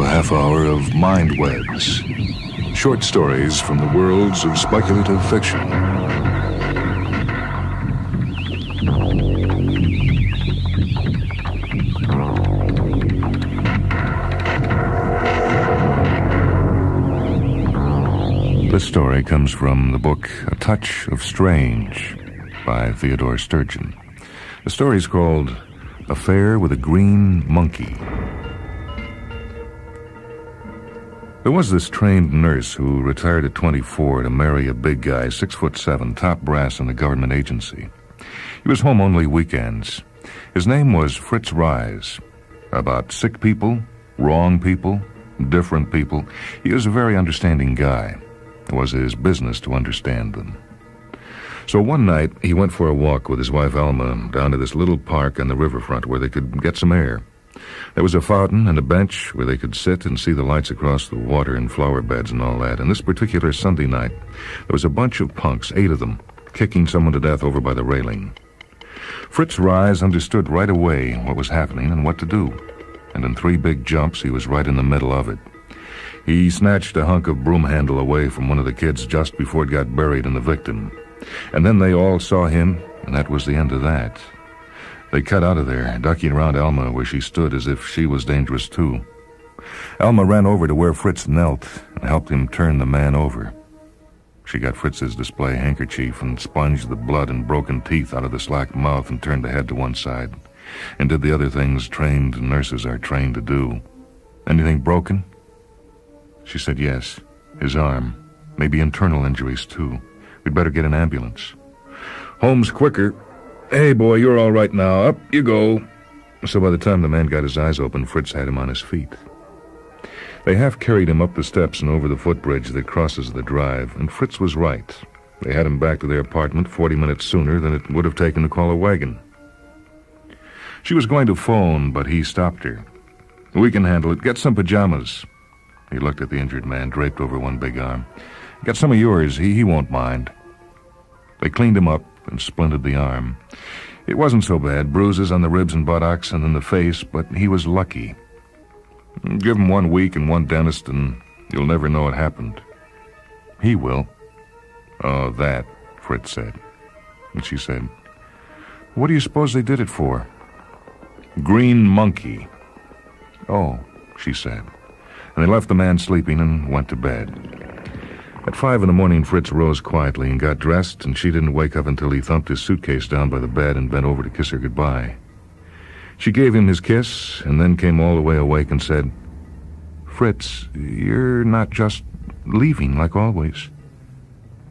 a half hour of Mind Webs. Short stories from the worlds of speculative fiction. This story comes from the book A Touch of Strange by Theodore Sturgeon. The story is called Affair with a Green Monkey. There was this trained nurse who retired at 24 to marry a big guy, six foot seven, top brass in a government agency. He was home only weekends. His name was Fritz Rise. About sick people, wrong people, different people, he was a very understanding guy. It was his business to understand them. So one night, he went for a walk with his wife Alma down to this little park on the riverfront where they could get some air. There was a fountain and a bench where they could sit and see the lights across the water and flower beds and all that. And this particular Sunday night, there was a bunch of punks, eight of them, kicking someone to death over by the railing. Fritz Rise understood right away what was happening and what to do. And in three big jumps, he was right in the middle of it. He snatched a hunk of broom handle away from one of the kids just before it got buried in the victim. And then they all saw him, and that was the end of that. They cut out of there, ducking around Alma where she stood as if she was dangerous too. Alma ran over to where Fritz knelt and helped him turn the man over. She got Fritz's display handkerchief and sponged the blood and broken teeth out of the slack mouth and turned the head to one side, and did the other things trained nurses are trained to do. Anything broken? She said yes. His arm. Maybe internal injuries, too. We'd better get an ambulance. Home's, quicker. Hey, boy, you're all right now. Up you go. So by the time the man got his eyes open, Fritz had him on his feet. They half carried him up the steps and over the footbridge that crosses the drive, and Fritz was right. They had him back to their apartment 40 minutes sooner than it would have taken to call a wagon. She was going to phone, but he stopped her. We can handle it. Get some pajamas. He looked at the injured man draped over one big arm. Get some of yours. He, he won't mind. They cleaned him up and splinted the arm. It wasn't so bad. Bruises on the ribs and buttocks and in the face, but he was lucky. Give him one week and one dentist, and you'll never know it happened. He will. Oh, that, Fritz said. And she said, What do you suppose they did it for? Green monkey. Oh, she said. And they left the man sleeping and went to bed. At five in the morning, Fritz rose quietly and got dressed, and she didn't wake up until he thumped his suitcase down by the bed and bent over to kiss her goodbye. She gave him his kiss and then came all the way awake and said, Fritz, you're not just leaving like always.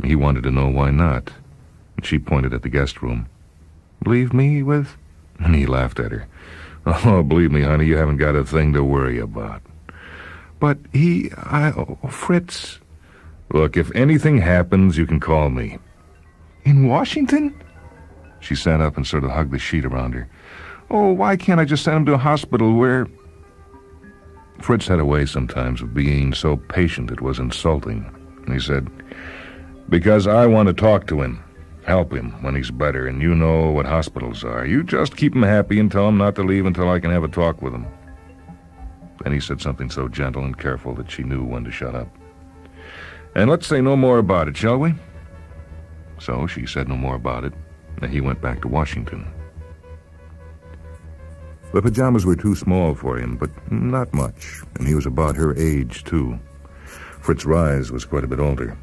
He wanted to know why not, and she pointed at the guest room. Leave me with? And he laughed at her. Oh, believe me, honey, you haven't got a thing to worry about. But he, I, oh, Fritz. Look, if anything happens, you can call me. In Washington? She sat up and sort of hugged the sheet around her. Oh, why can't I just send him to a hospital where. Fritz had a way sometimes of being so patient it was insulting. And he said, Because I want to talk to him, help him when he's better, and you know what hospitals are. You just keep him happy and tell him not to leave until I can have a talk with him. Then he said something so gentle and careful that she knew when to shut up. And let's say no more about it, shall we? So she said no more about it, and he went back to Washington. The pajamas were too small for him, but not much, and he was about her age, too. Fritz Rise was quite a bit older.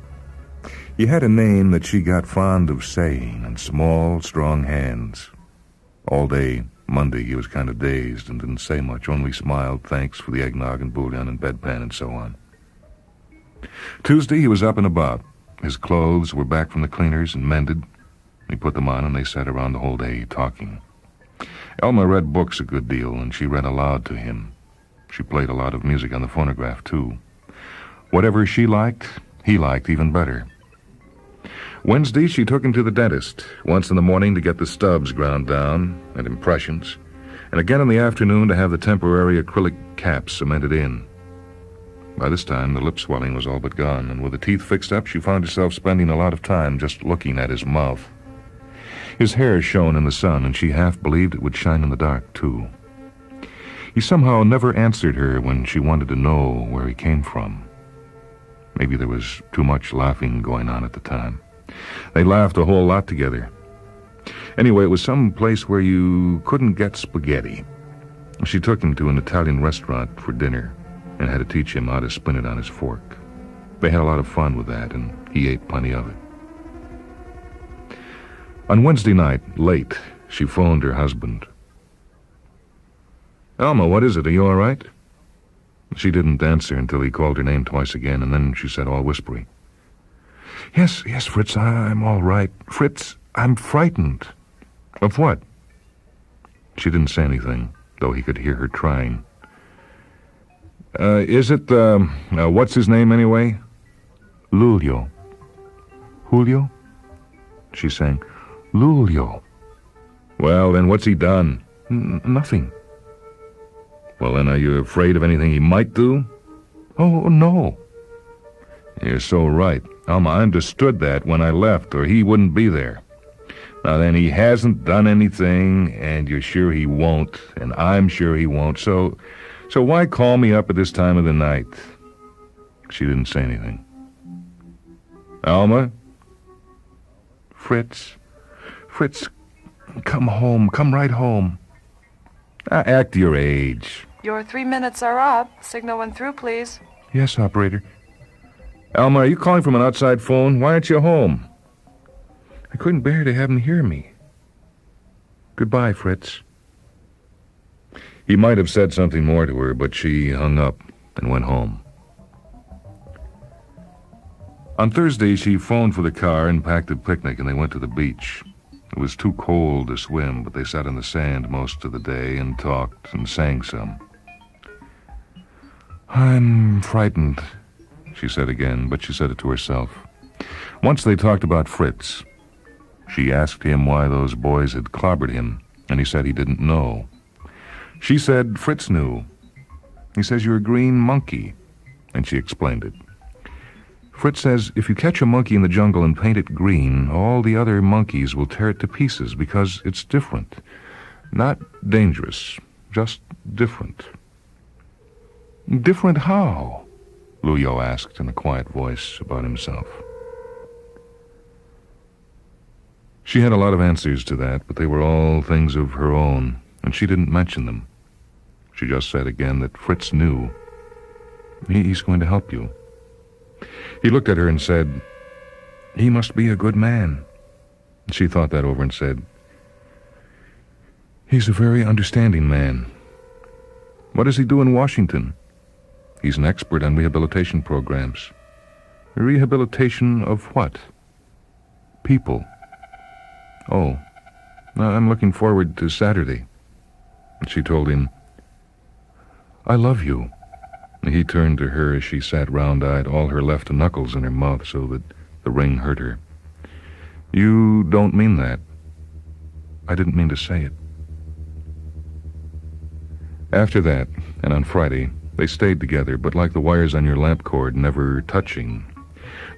He had a name that she got fond of saying, and small, strong hands. All day, Monday, he was kind of dazed and didn't say much, only smiled thanks for the eggnog and bouillon and bedpan and so on. Tuesday, he was up and about. His clothes were back from the cleaners and mended. He put them on, and they sat around the whole day talking. Alma read books a good deal, and she read aloud to him. She played a lot of music on the phonograph, too. Whatever she liked, he liked even better. Wednesday, she took him to the dentist, once in the morning to get the stubs ground down and impressions, and again in the afternoon to have the temporary acrylic caps cemented in. By this time, the lip swelling was all but gone, and with the teeth fixed up, she found herself spending a lot of time just looking at his mouth. His hair shone in the sun, and she half believed it would shine in the dark, too. He somehow never answered her when she wanted to know where he came from. Maybe there was too much laughing going on at the time. They laughed a whole lot together. Anyway, it was some place where you couldn't get spaghetti. She took him to an Italian restaurant for dinner and had to teach him how to spin it on his fork. They had a lot of fun with that, and he ate plenty of it. On Wednesday night, late, she phoned her husband. Alma, what is it? Are you all right? She didn't answer until he called her name twice again, and then she said, all whispery, Yes, yes, Fritz, I'm all right. Fritz, I'm frightened. Of what? She didn't say anything, though he could hear her trying. Uh, is it, uh, uh, what's his name anyway? Lulio. Julio? She sang. Lulio. Well, then what's he done? N- nothing. Well, then are you afraid of anything he might do? Oh, no. You're so right. Alma, I understood that when I left, or he wouldn't be there. Now then, he hasn't done anything, and you're sure he won't, and I'm sure he won't, so... So why call me up at this time of the night? She didn't say anything. Alma? Fritz? Fritz, come home. Come right home. Uh, act your age. Your three minutes are up. Signal went through, please. Yes, operator. Alma, are you calling from an outside phone? Why aren't you home? I couldn't bear to have him hear me. Goodbye, Fritz. He might have said something more to her, but she hung up and went home. On Thursday, she phoned for the car and packed a picnic, and they went to the beach. It was too cold to swim, but they sat in the sand most of the day and talked and sang some. I'm frightened, she said again, but she said it to herself. Once they talked about Fritz. She asked him why those boys had clobbered him, and he said he didn't know. She said Fritz knew. He says you're a green monkey, and she explained it. Fritz says if you catch a monkey in the jungle and paint it green, all the other monkeys will tear it to pieces because it's different. Not dangerous, just different. Different how? Lulio asked in a quiet voice about himself. She had a lot of answers to that, but they were all things of her own, and she didn't mention them. She just said again that Fritz knew. He's going to help you. He looked at her and said, He must be a good man. She thought that over and said, He's a very understanding man. What does he do in Washington? He's an expert on rehabilitation programs. Rehabilitation of what? People. Oh, I'm looking forward to Saturday. She told him, I love you. He turned to her as she sat round-eyed, all her left knuckles in her mouth so that the ring hurt her. You don't mean that. I didn't mean to say it. After that, and on Friday, they stayed together, but like the wires on your lamp cord, never touching.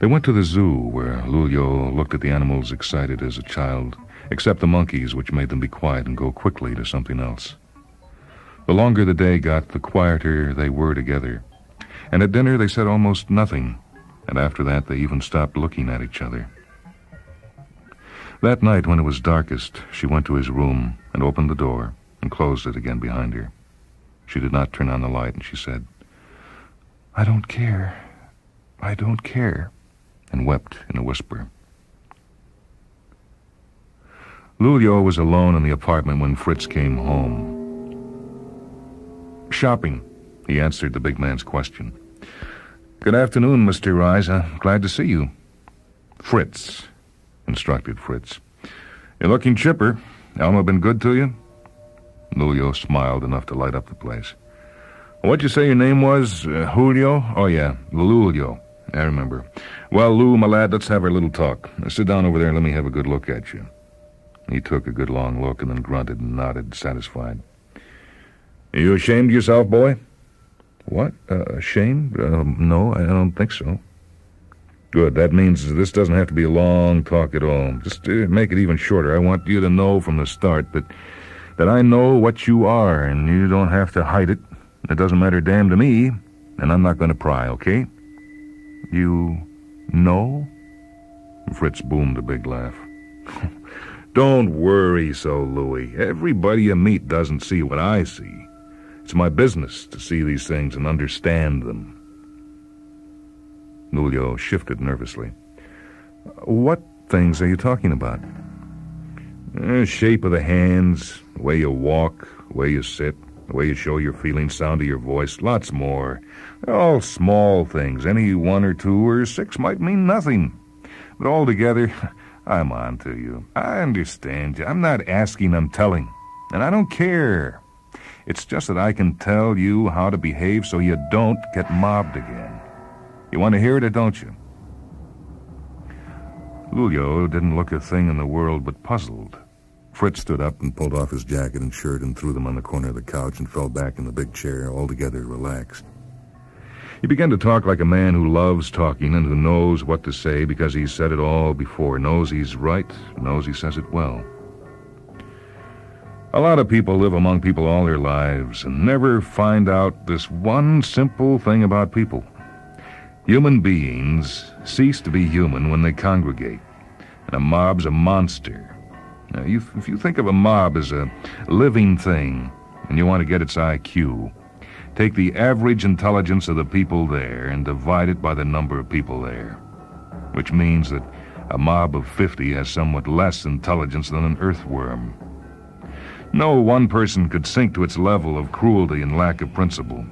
They went to the zoo, where Lulio looked at the animals excited as a child, except the monkeys, which made them be quiet and go quickly to something else. The longer the day got, the quieter they were together. And at dinner they said almost nothing, and after that they even stopped looking at each other. That night, when it was darkest, she went to his room and opened the door and closed it again behind her. She did not turn on the light, and she said, I don't care. I don't care, and wept in a whisper. Lulio was alone in the apartment when Fritz came home. Shopping, he answered the big man's question. Good afternoon, Mr. Riza. Glad to see you. Fritz, instructed Fritz. You're looking chipper. Alma been good to you? Lulio smiled enough to light up the place. What'd you say your name was? Uh, Julio? Oh, yeah, Lulio. I remember. Well, Lou, my lad, let's have our little talk. Now, sit down over there and let me have a good look at you. He took a good long look and then grunted and nodded, satisfied. You ashamed of yourself, boy? What? Uh, ashamed? Uh, no, I don't think so. Good. That means this doesn't have to be a long talk at all. Just uh, make it even shorter. I want you to know from the start that that I know what you are, and you don't have to hide it. It doesn't matter damn to me, and I'm not going to pry, okay? You know? Fritz boomed a big laugh. don't worry so, Louis. Everybody you meet doesn't see what I see. It's my business to see these things and understand them. Lulio shifted nervously. What things are you talking about? The shape of the hands, the way you walk, the way you sit, the way you show your feelings, sound of your voice, lots more. They're all small things. Any one or two or six might mean nothing. But altogether, I'm on to you. I understand you. I'm not asking, I'm telling. And I don't care. It's just that I can tell you how to behave so you don't get mobbed again. You want to hear it or don't you? Lulio didn't look a thing in the world but puzzled. Fritz stood up and pulled off his jacket and shirt and threw them on the corner of the couch and fell back in the big chair, altogether relaxed. He began to talk like a man who loves talking and who knows what to say because he's said it all before, knows he's right, knows he says it well. A lot of people live among people all their lives and never find out this one simple thing about people. Human beings cease to be human when they congregate, and a mob's a monster now, you, if you think of a mob as a living thing and you want to get its IQ, take the average intelligence of the people there and divide it by the number of people there, which means that a mob of 50 has somewhat less intelligence than an earthworm. No one person could sink to its level of cruelty and lack of principle.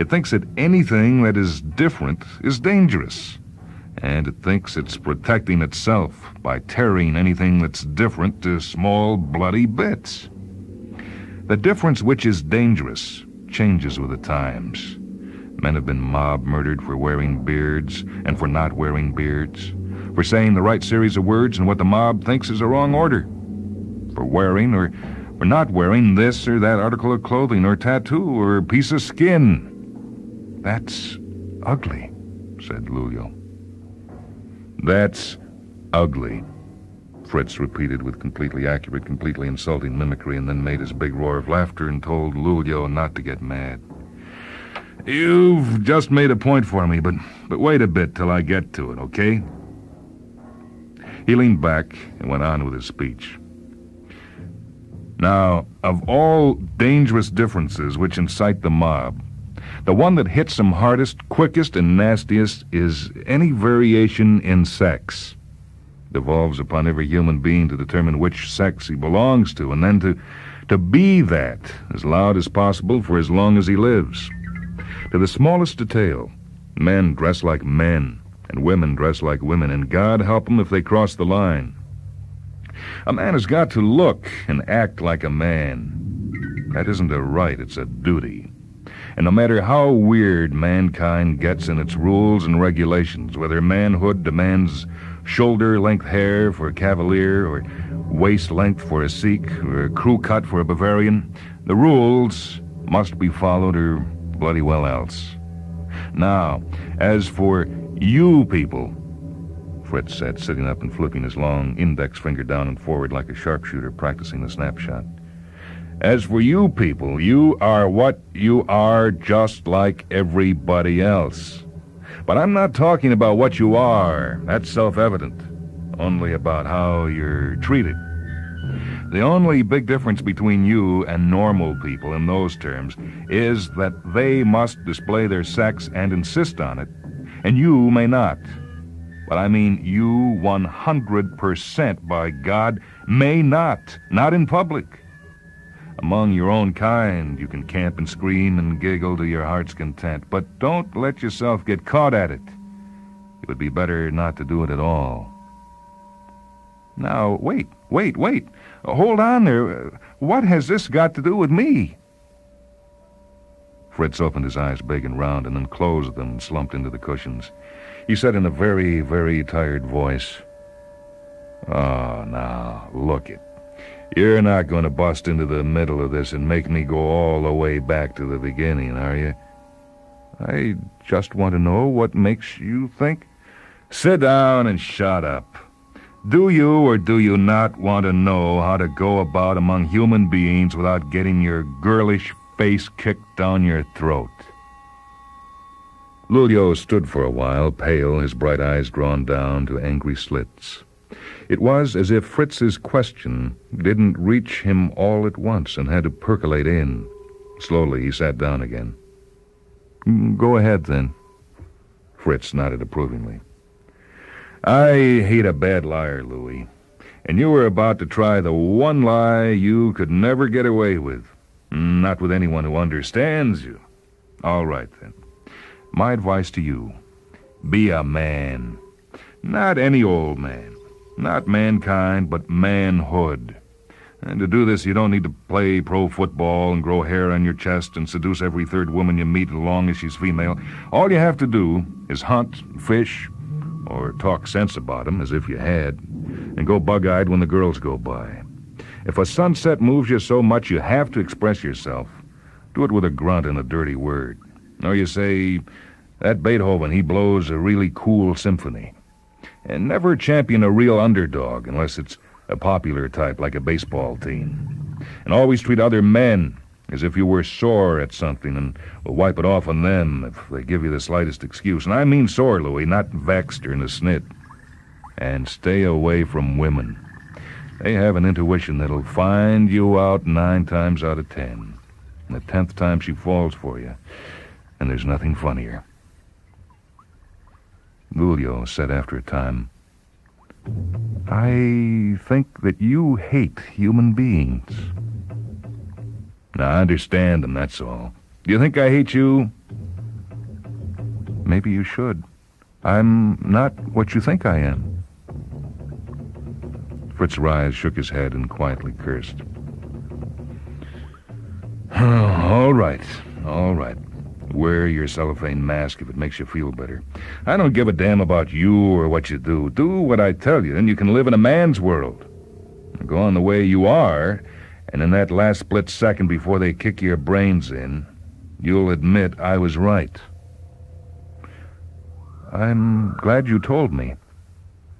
It thinks that anything that is different is dangerous and it thinks it's protecting itself by tearing anything that's different to small, bloody bits. The difference which is dangerous changes with the times. Men have been mob murdered for wearing beards and for not wearing beards, for saying the right series of words in what the mob thinks is a wrong order, for wearing or for not wearing this or that article of clothing or tattoo or piece of skin. That's ugly, said Lulio. That's ugly, Fritz repeated with completely accurate, completely insulting mimicry, and then made his big roar of laughter and told Lulio not to get mad. You've just made a point for me, but, but wait a bit till I get to it, okay? He leaned back and went on with his speech. Now, of all dangerous differences which incite the mob, the one that hits them hardest, quickest, and nastiest is any variation in sex. It Devolves upon every human being to determine which sex he belongs to, and then to, to be that as loud as possible for as long as he lives. To the smallest detail, men dress like men, and women dress like women, and God help them if they cross the line. A man has got to look and act like a man. That isn't a right, it's a duty. And no matter how weird mankind gets in its rules and regulations, whether manhood demands shoulder length hair for a cavalier, or waist length for a Sikh, or a crew cut for a Bavarian, the rules must be followed or bloody well else. Now, as for you people, Fritz said, sitting up and flipping his long index finger down and forward like a sharpshooter practicing a snapshot. As for you people, you are what you are just like everybody else. But I'm not talking about what you are. That's self-evident. Only about how you're treated. The only big difference between you and normal people in those terms is that they must display their sex and insist on it, and you may not. But I mean you 100% by God may not, not in public. Among your own kind, you can camp and scream and giggle to your heart's content, but don't let yourself get caught at it. It would be better not to do it at all. Now, wait, wait, wait. Hold on there. What has this got to do with me? Fritz opened his eyes big and round and then closed them and slumped into the cushions. He said in a very, very tired voice, Oh, now, look it. You're not going to bust into the middle of this and make me go all the way back to the beginning, are you? I just want to know what makes you think. Sit down and shut up. Do you or do you not want to know how to go about among human beings without getting your girlish face kicked down your throat? Lulio stood for a while, pale, his bright eyes drawn down to angry slits. It was as if Fritz's question didn't reach him all at once and had to percolate in. Slowly, he sat down again. Mm, go ahead, then. Fritz nodded approvingly. I hate a bad liar, Louis. And you were about to try the one lie you could never get away with. Not with anyone who understands you. All right, then. My advice to you be a man. Not any old man. Not mankind, but manhood. And to do this, you don't need to play pro football and grow hair on your chest and seduce every third woman you meet as long as she's female. All you have to do is hunt, fish, or talk sense about 'em as if you had, and go bug eyed when the girls go by. If a sunset moves you so much you have to express yourself, do it with a grunt and a dirty word. Or you say, that Beethoven, he blows a really cool symphony. And never champion a real underdog unless it's a popular type like a baseball team. And always treat other men as if you were sore at something and wipe it off on them if they give you the slightest excuse. And I mean sore, Louis, not vexed or in a snit. And stay away from women. They have an intuition that'll find you out nine times out of ten. And the tenth time she falls for you. And there's nothing funnier. Lulio said after a time, I think that you hate human beings. I understand them, that's all. Do you think I hate you? Maybe you should. I'm not what you think I am. Fritz Ries shook his head and quietly cursed. all right, all right. Wear your cellophane mask if it makes you feel better. I don't give a damn about you or what you do. Do what I tell you, and you can live in a man's world. Go on the way you are, and in that last split second before they kick your brains in, you'll admit I was right. I'm glad you told me.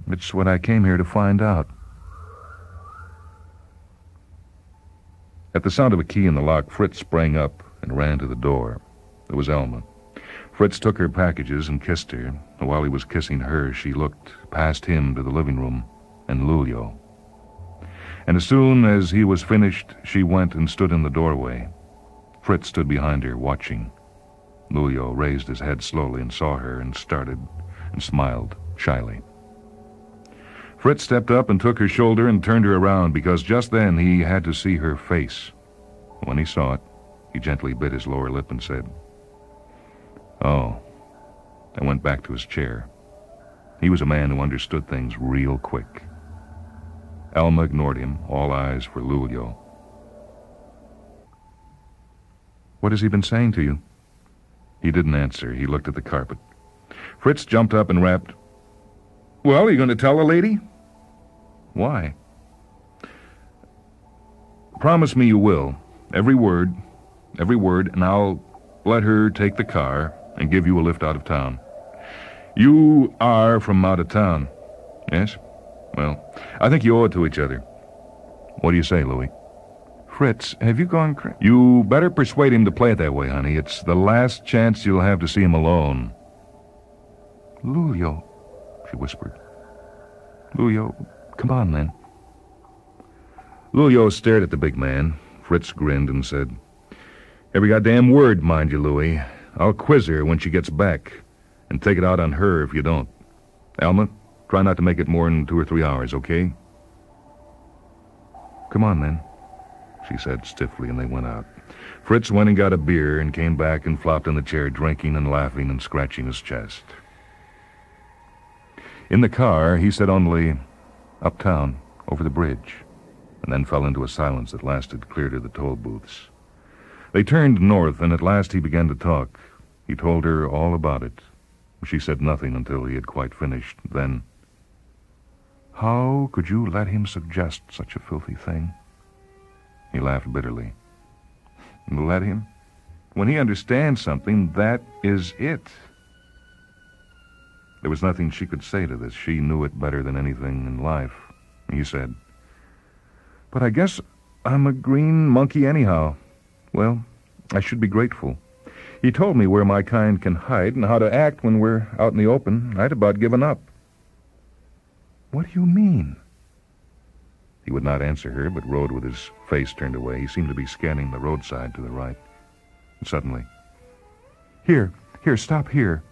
It's what I came here to find out. At the sound of a key in the lock, Fritz sprang up and ran to the door. It was Alma. Fritz took her packages and kissed her. While he was kissing her, she looked past him to the living room and Lulio and as soon as he was finished, she went and stood in the doorway. Fritz stood behind her, watching. Lulio raised his head slowly and saw her and started and smiled shyly. Fritz stepped up and took her shoulder and turned her around because just then he had to see her face. When he saw it, he gently bit his lower lip and said, Oh, and went back to his chair. He was a man who understood things real quick. Alma ignored him, all eyes were Lulio. What has he been saying to you? He didn't answer. He looked at the carpet. Fritz jumped up and rapped. Well, are you going to tell the lady? Why? Promise me you will. Every word. Every word, and I'll let her take the car and give you a lift out of town. You are from out of town. Yes? Well, I think you owe it to each other. What do you say, Louis? Fritz, have you gone crazy? You better persuade him to play it that way, honey. It's the last chance you'll have to see him alone. Lulio, she whispered. Lulio, come on then. Lulio stared at the big man. Fritz grinned and said, Every goddamn word, mind you, Louis. I'll quiz her when she gets back, and take it out on her if you don't. Alma, Try not to make it more than two or three hours, okay? Come on, then, she said stiffly, and they went out. Fritz went and got a beer and came back and flopped in the chair, drinking and laughing and scratching his chest. In the car, he said only, uptown, over the bridge, and then fell into a silence that lasted clear to the toll booths. They turned north, and at last he began to talk. He told her all about it. She said nothing until he had quite finished. Then, How could you let him suggest such a filthy thing? He laughed bitterly. Let him? When he understands something, that is it. There was nothing she could say to this. She knew it better than anything in life. He said, But I guess I'm a green monkey anyhow. Well, I should be grateful. He told me where my kind can hide and how to act when we're out in the open. I'd about given up. What do you mean? He would not answer her, but rode with his face turned away. He seemed to be scanning the roadside to the right. And suddenly, Here, here, stop here.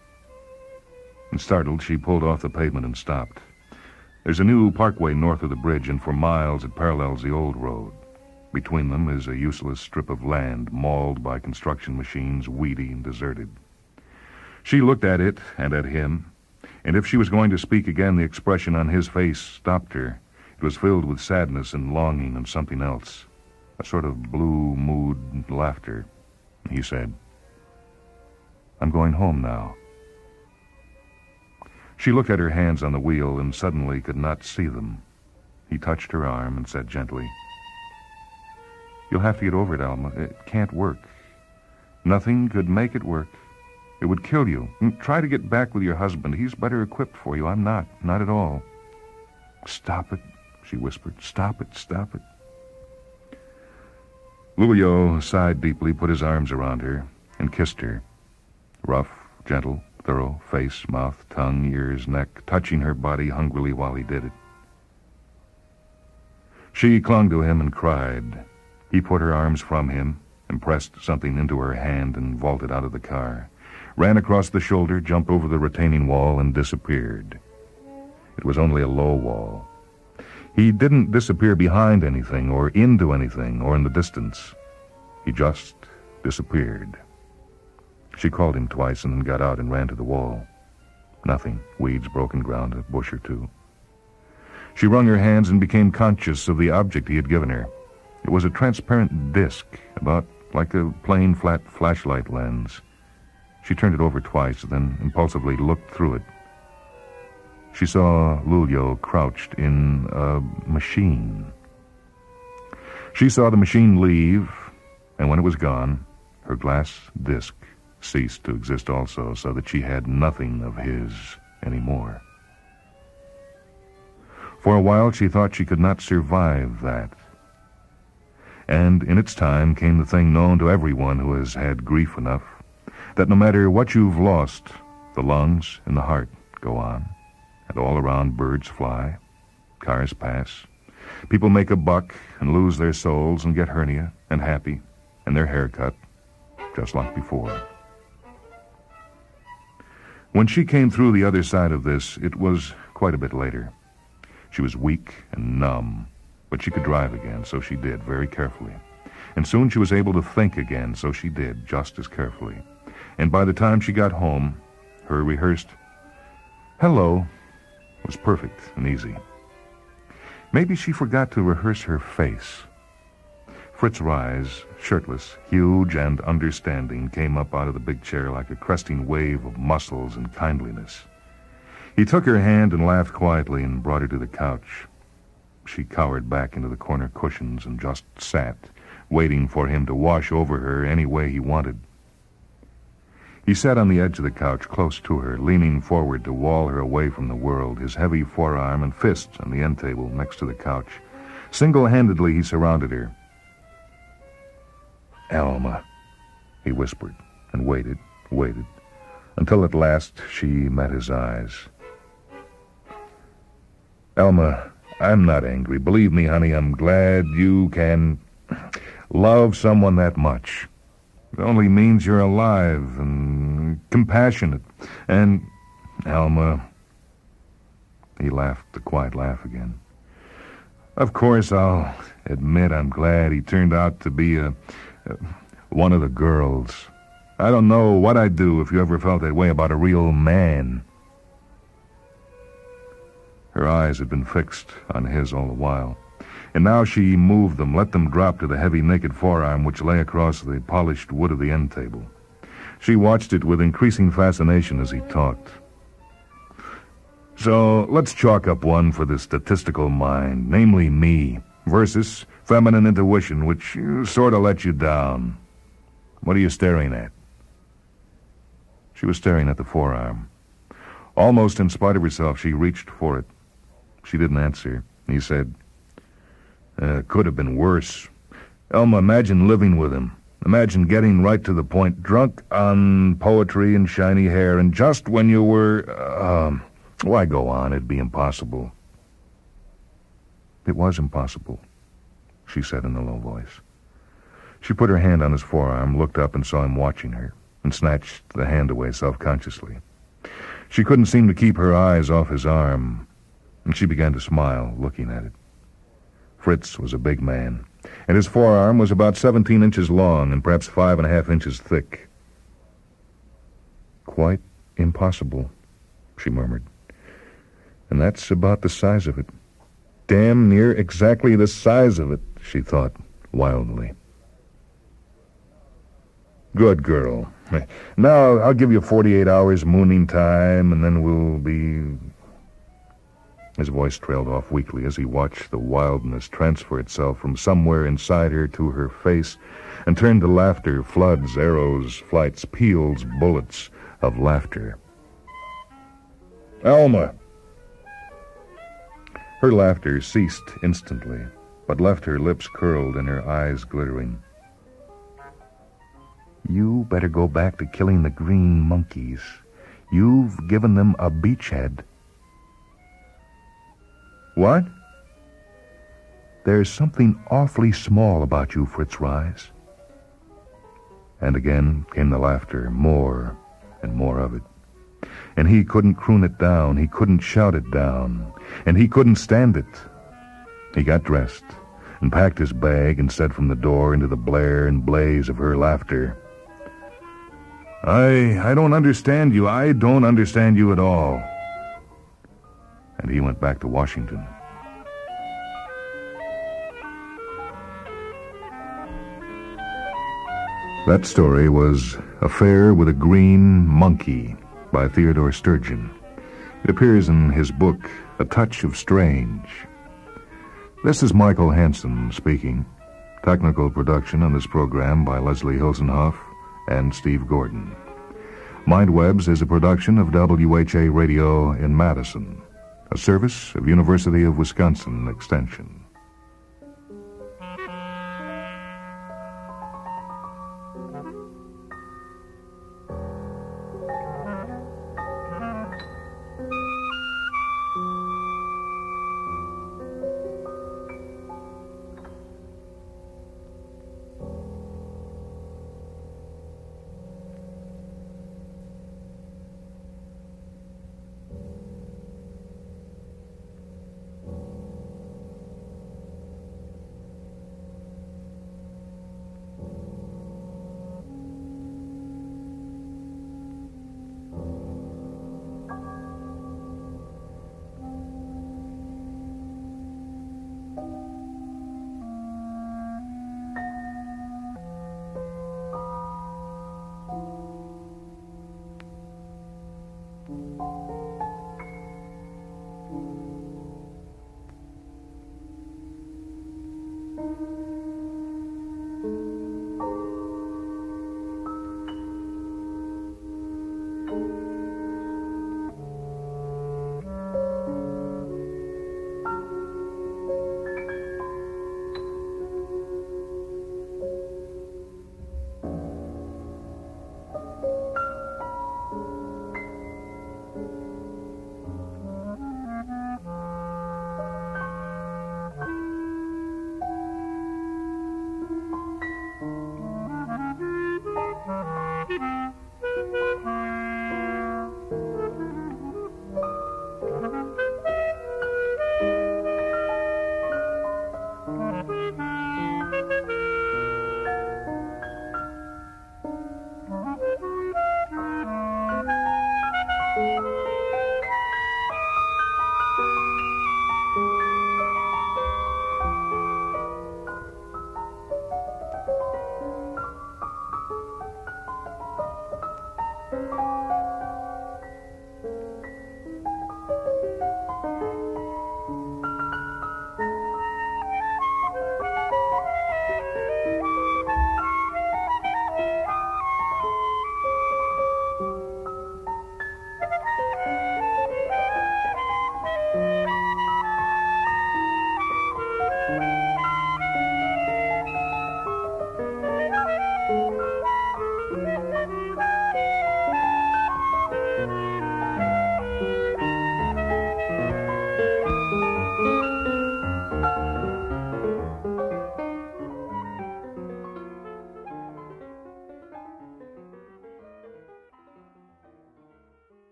And startled, she pulled off the pavement and stopped. There's a new parkway north of the bridge, and for miles it parallels the old road. Between them is a useless strip of land, mauled by construction machines, weedy and deserted. She looked at it and at him, and if she was going to speak again, the expression on his face stopped her. It was filled with sadness and longing and something else, a sort of blue mood laughter. He said, I'm going home now. She looked at her hands on the wheel and suddenly could not see them. He touched her arm and said gently, You'll have to get over it, Alma. It can't work. Nothing could make it work. It would kill you. Mm, try to get back with your husband. He's better equipped for you. I'm not. Not at all. Stop it, she whispered. Stop it, stop it. Lulio sighed deeply, put his arms around her, and kissed her. Rough, gentle, thorough, face, mouth, tongue, ears, neck, touching her body hungrily while he did it. She clung to him and cried. He put her arms from him and pressed something into her hand and vaulted out of the car, ran across the shoulder, jumped over the retaining wall, and disappeared. It was only a low wall. He didn't disappear behind anything or into anything or in the distance. He just disappeared. She called him twice and then got out and ran to the wall. Nothing. Weeds, broken ground, a bush or two. She wrung her hands and became conscious of the object he had given her. It was a transparent disc, about like a plain, flat flashlight lens. She turned it over twice, then impulsively looked through it. She saw Lulio crouched in a machine. She saw the machine leave, and when it was gone, her glass disc ceased to exist also, so that she had nothing of his anymore. For a while she thought she could not survive that. And in its time came the thing known to everyone who has had grief enough, that no matter what you've lost, the lungs and the heart go on, and all around birds fly, cars pass, people make a buck and lose their souls and get hernia and happy, and their hair cut, just like before. When she came through the other side of this, it was quite a bit later. She was weak and numb, but she could drive again, so she did, very carefully. And soon she was able to think again, so she did, just as carefully. And by the time she got home, her rehearsed hello was perfect and easy. Maybe she forgot to rehearse her face. Fritz Rise, shirtless, huge and understanding, came up out of the big chair like a cresting wave of muscles and kindliness. He took her hand and laughed quietly and brought her to the couch. She cowered back into the corner cushions and just sat, waiting for him to wash over her any way he wanted. He sat on the edge of the couch close to her, leaning forward to wall her away from the world, his heavy forearm and fist on the end table next to the couch. Single-handedly he surrounded her. Alma, he whispered, and waited, waited, until at last she met his eyes. Alma, I'm not angry. Believe me, honey, I'm glad you can love someone that much. It only means you're alive and compassionate. And, Alma, he laughed a quiet laugh again. Of course, I'll admit I'm glad he turned out to be a, one of the girls. I don't know what I'd do if you ever felt that way about a real man. Her eyes had been fixed on his all the while, and now she moved them, let them drop to the heavy naked forearm which lay across the polished wood of the end table. She watched it with increasing fascination as he talked. So let's chalk up one for the statistical mind, namely me, versus feminine intuition, which sort of let you down. What are you staring at? She was staring at the forearm. Almost in spite of herself, she reached for it. She didn't answer. He said, uh, Could have been worse. Alma, imagine living with him. Imagine getting right to the point, drunk on poetry and shiny hair, and just when you were. Uh, why go on? It'd be impossible. It was impossible, she said in a low voice. She put her hand on his forearm, looked up, and saw him watching her, and snatched the hand away self-consciously. She couldn't seem to keep her eyes off his arm, and she began to smile, looking at it. Fritz was a big man, and his forearm was about 17 inches long and perhaps five and a half inches thick. Quite impossible, she murmured. And that's about the size of it. Damn near exactly the size of it, she thought wildly. Good girl. Now I'll give you 48 hours mooning time, and then we'll be. His voice trailed off weakly as he watched the wildness transfer itself from somewhere inside her to her face and turn to laughter, floods, arrows, flights, peals, bullets of laughter. Alma! Her laughter ceased instantly, but left her lips curled and her eyes glittering. You better go back to killing the green monkeys. You've given them a beachhead. What? There's something awfully small about you, Fritz Rise. And again came the laughter, more and more of it. And he couldn't croon it down, he couldn't shout it down, and he couldn't stand it. He got dressed and packed his bag and said from the door into the blare and blaze of her laughter, I I don't understand you. I don't understand you at all. And he went back to Washington. That story was Affair with a Green Monkey by Theodore Sturgeon. It appears in his book, A Touch of Strange. This is Michael Hanson speaking. Technical production on this program by Leslie Hilsenhoff and Steve Gordon. MindWebs is a production of WHA Radio in Madison, a service of University of Wisconsin Extension.